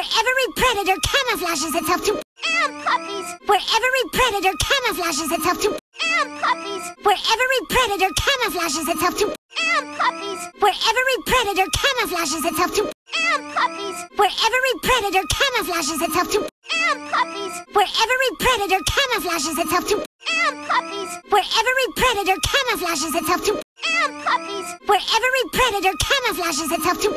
where every predator camouflages itself to And puppies. where every predator camouflages itself to And puppies. where every predator camouflages itself to And puppies. where every predator camouflages itself to And puppies. where every predator camouflages itself to And puppies. where every predator camouflages itself to And puppies. where every predator camouflages itself to And puppies. where every predator camouflages itself to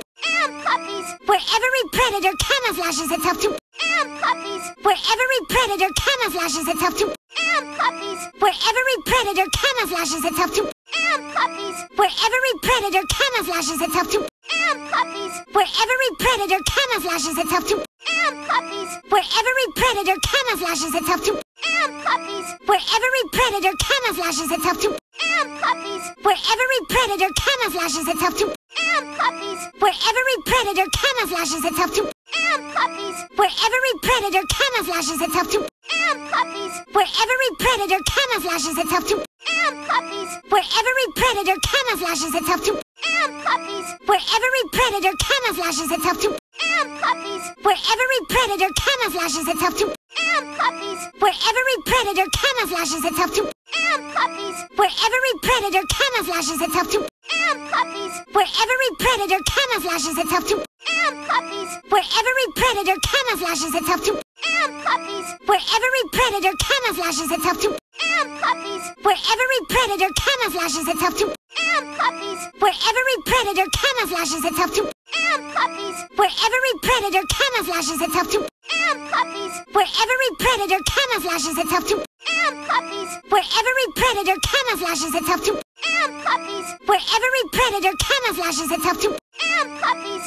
And puppies. where every predator camouflages itself to And puppies. where every predator camouflages itself to And puppies. where every predator camouflages itself to And puppies. where every predator camouflages itself to And puppies. where every predator camouflages itself to And puppies. where every predator camouflages itself to And puppies. where every predator camouflages itself to puppies. where every predator camouflages itself to And puppies. where every predator camouflages itself to And puppies. where every predator camouflages itself to And puppies. where every predator camouflages itself to And puppies. where every predator camouflages itself to And puppies. where every predator camouflages itself to And puppies. where every predator camouflages itself to And puppies. where every predator camouflages itself to And puppies. where every predator camouflages itself to And puppies. where every predator camouflages itself to And puppies. where every predator camouflages itself to And puppies. where every predator camouflages itself to And puppies. where every predator camouflages itself to And puppies. where every predator camouflages itself to And puppies. where every predator camouflages itself to And puppies. where every predator camouflages itself to And puppies. where every predator camouflages itself to And puppies. where every predator camouflages itself to And puppies.